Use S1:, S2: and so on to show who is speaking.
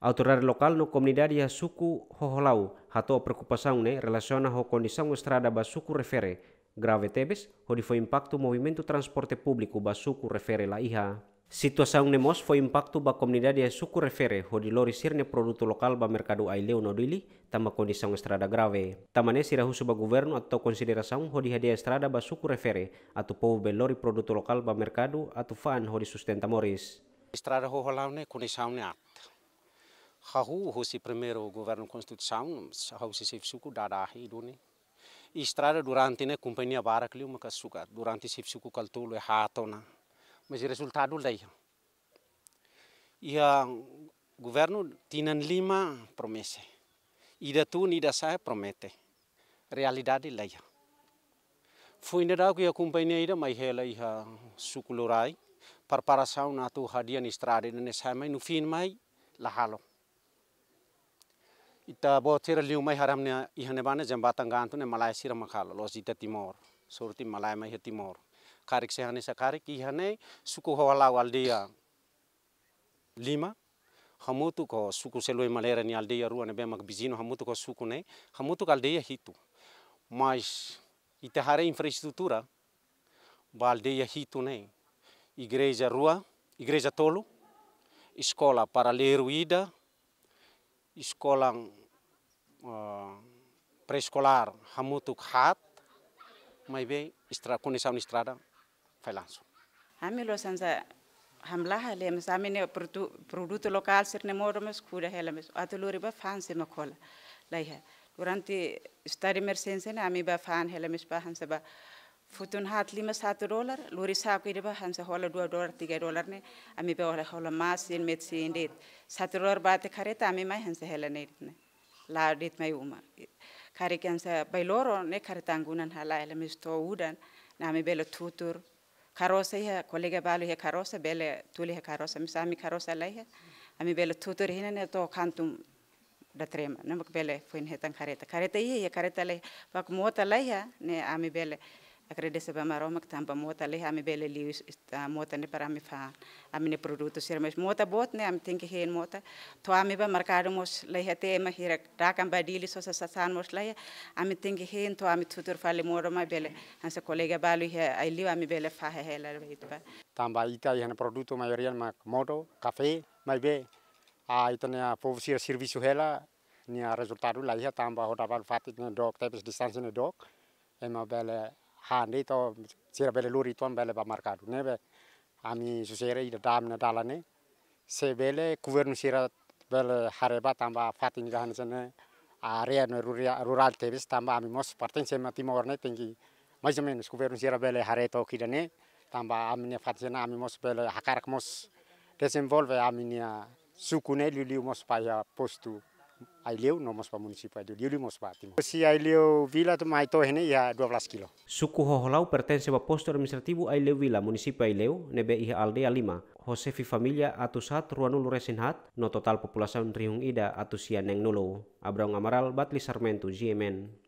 S1: Autoridade local no comunidade a suku hoholau hato a preocupação ne relaciona ho condição estrada ba suku refere grave tebes ho foi impacto movimento transporte público ba suku refere la iha Situação nemos foi impacto ba comunidade a suku refere di lori sirne produto lokal ba mercado aileu no dili tama condição estrada grave. Tamane sira husu ba governo atau consideração di hadia estrada ba suku refere atau povo be lori produto lokal ba mercado atau fan ho di sustenta moris.
S2: Estrada ho holau ne condição ne. Rahu hoje primeiro governo constituição, Rahu se fez suco da da e doni. E estrada durante né companhia baracli uma casuca, durante se fez suco caltulo é hatona. Mas o resultado daí. E a governo tinan lima promessa. da tu nida sai promete. Realidade daí. Foi ainda que a companhia ainda mais ela e a suco lorai. Preparação na tua radia na estrada, nesse mais no fim mais lahalo ita bothera liu mai haramne ihane bane jamba tangan tune sira ma khalo lojita timor surti Malai mai he timor. Karik se hane sakari ki suku hawala waldia lima hamutu ko suku seloi malera ni aldeia ruane be mak bizino hamutu ko suku ne hamutu ko aldeia hitu. Mas ita hare infraestrutura ba hitu ne. Igreja rua igreja tolo escola para ler ida escola uh, preescolar hamutu hat mai be istra condição estrada fai langsung.
S3: Ami lo sanza hamlaha le mas ami ne produto lokal sirne moro mas kuda hela mas atu lori ba fan se makola laiha durante stadi emergency ne ami ba fan hela mas ba hansa ba futun hat lima satu dolar lori sa ko ba hansa hola dua dolar tiga dolar ne ami ba hola hola masin medicine det satu dolar ba te kareta ami mai hansa hela ne la dit mai uma. Kari kansa bailoro ne kari tanggunan hala hela mas to udan. Na ami belo tutur. Karosa ia kolega balu ia karosa bele tuli ia karosa. Misami karosa lai ia ami bele tutur hina ne to kantum da trema. Ne bele fuin hetan kareta. Kareta ia ia kareta lai pak mota lai ia ne ami bele acredita ba maromak tamba mota le ami bele liu mota ne para ami fa ami ne produto sir mas mota bot ne ami tinki hen mota. To ami ba mercado mos le hete ma hira rakam ba dili so sa san mos le ami tinki hen to ami tutur fale moro ma bele. Ansa kolega balu he ai liu ami bele fa he hela itu ba.
S4: Tamba ita ihan produto mayoria ma moto café mai be. A ita ne povo sir serviço hela ni a resultado la ia tamba hoda bal fatit ne dok tepes distância ne dok. Ema bele hande to sira bele luri ton bele ba markadu nebe ami susere ida dam na dalane se bele governo sira bele hareba tamba fatin gahan sene area no rural tebis tamba ami mos parten sema timor ne tinggi mais ou menos governo sira bele hareto kidane tamba ami ne. Fatin ami mos bele hakarak mos desenvolve ami ne suku ne liu mos paya postu Aileu nomos pa municipio de Liu Limos Patimo. Si Aileu Vila tu mai to hene ya 12 kilo.
S1: Suku Hoholau pertence a posto administrativo Aileu Vila, municipio Aileu, nebe iha aldea 5. Josefi familia atusat ruanulu resinhat, no total população Riung Ida atusia neng nulu. Abrão Amaral Batli Sarmento, GMN.